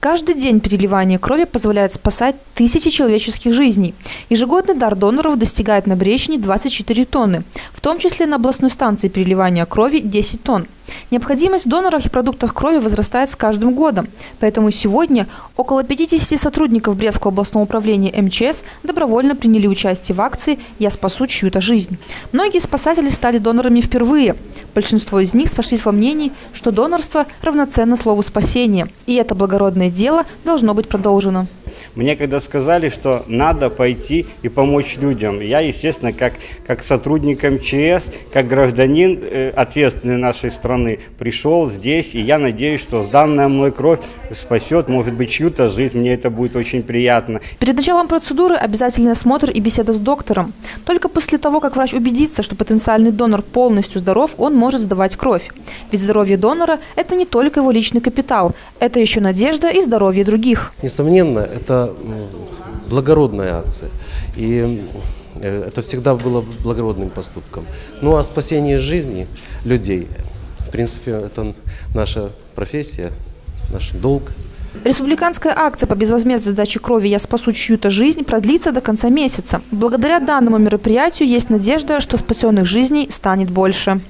Каждый день переливание крови позволяет спасать тысячи человеческих жизней. Ежегодный дар доноров достигает на Бречне 24 тонны, в том числе на областной станции переливания крови 10 тонн. Необходимость в донорах и продуктах крови возрастает с каждым годом. Поэтому сегодня около 50 сотрудников Брестского областного управления МЧС добровольно приняли участие в акции «Я спасу чью-то жизнь». Многие спасатели стали донорами впервые. Большинство из них сошлись во мнении, что донорство равноценно слову «спасение». И это благородное дело должно быть продолжено. Мне когда сказали, что надо пойти и помочь людям, я, естественно, как, как сотрудник МЧС, как гражданин э, ответственный нашей страны, пришел здесь, и я надеюсь, что сданная мной кровь спасет, может быть, чью-то жизнь, мне это будет очень приятно. Перед началом процедуры обязательный осмотр и беседа с доктором. Только после того, как врач убедится, что потенциальный донор полностью здоров, он может сдавать кровь. Ведь здоровье донора – это не только его личный капитал, это еще надежда и здоровье других. Несомненно, это благородная акция. И э, это всегда было благородным поступком. Ну а спасение жизни людей, в принципе, это наша профессия, наш долг. Республиканская акция по безвозмездной сдаче крови «Я спасу чью-то жизнь» продлится до конца месяца. Благодаря данному мероприятию есть надежда, что спасенных жизней станет больше.